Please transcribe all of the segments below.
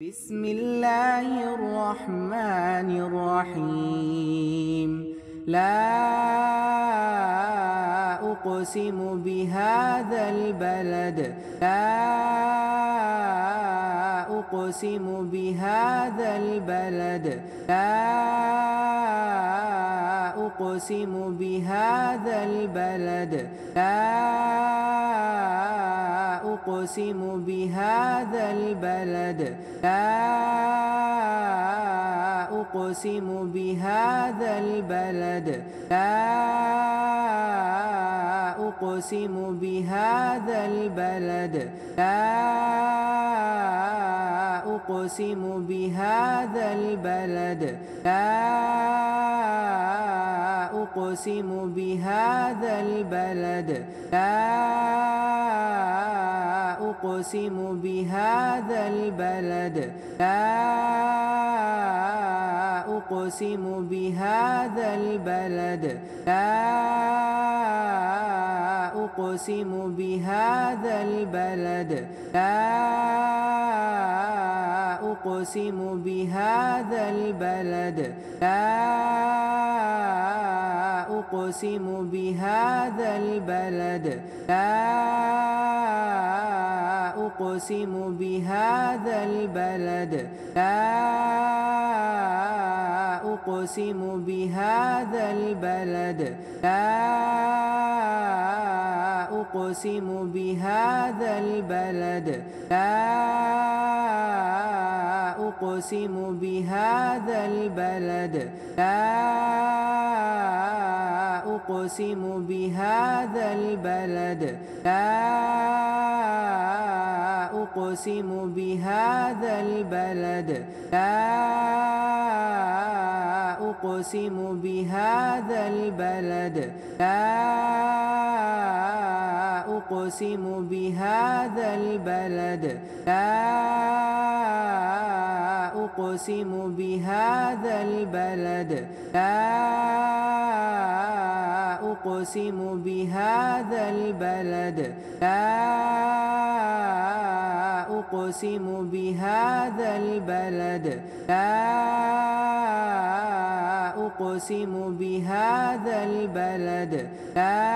بسم الله الرحمن الرحيم. لا أقسم بهذا البلد. لا أقسم بهذا البلد. لا أقسم بهذا البلد. لا أقسم بهذا البلد. لا أقسم بهذا البلد. لا أقسم بهذا البلد. لا أقسم بهذا البلد. لا أقسم بهذا البلد. لا أقسم بهذا البلد. لا أقسم بهذا البلد. لا أقسم بهذا البلد. لا أقسم بهذا البلد. لا أقسم بهذا البلد. لا أقسم بهذا البلد. لا أقسم بهذا البلد. لا أقسم بهذا البلد. لا أقسم بهذا البلد. لا أقسم بهذا البلد. لا أقسم بهذا البلد. لا أقسم بهذا البلد. لا أقسم بهذا البلد. لا أقسم بهذا البلد. لا أقسم بهذا البلد. لا أقسم بهذا البلد. لا أقسم بهذا البلد. لا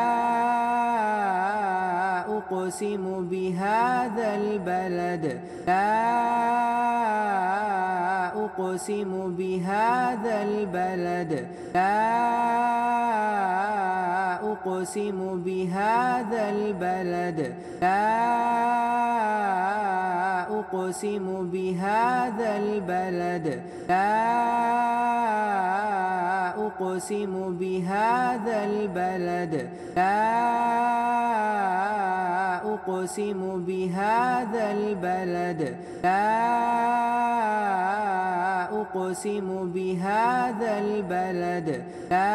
أقسم بهذا البلد. لا أقسم بهذا البلد. لا أقسم بهذا البلد. لا أقسم بهذا البلد. لا أقسم بهذا البلد. لا أقسم بهذا البلد. لا أقسم بهذا البلد. لا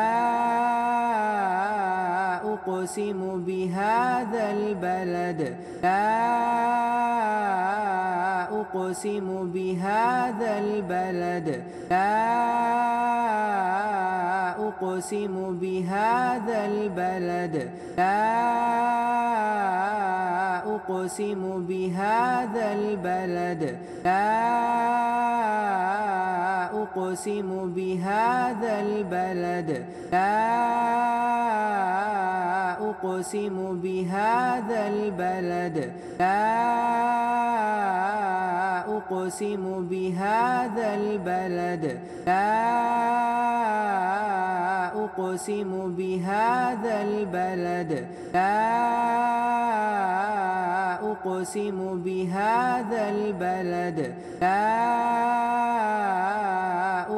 أقسم بهذا البلد. لا أقسم بهذا البلد. لا أقسم بهذا البلد. لا أقسم بهذا البلد. لا أقسم بهذا البلد. لا أقسم بهذا البلد. لا أقسم بهذا البلد. لا أقسم بهذا البلد. لا أقسم بهذا البلد. لا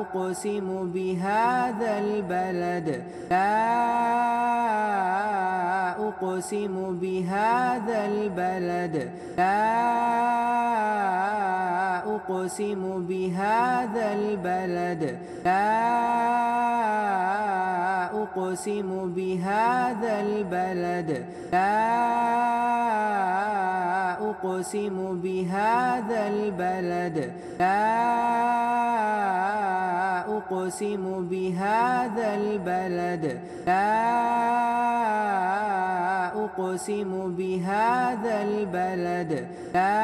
أقسم بهذا البلد. لا أقسم بهذا البلد. لا أقسم بهذا البلد. لا أقسم بهذا البلد. لا أقسم بهذا البلد. لا أقسم بهذا البلد. لا أقسم بهذا البلد. لا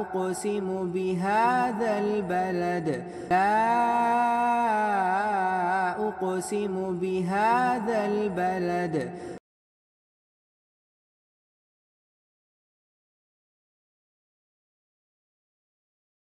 أقسم بهذا البلد. لا أقسم بهذا البلد.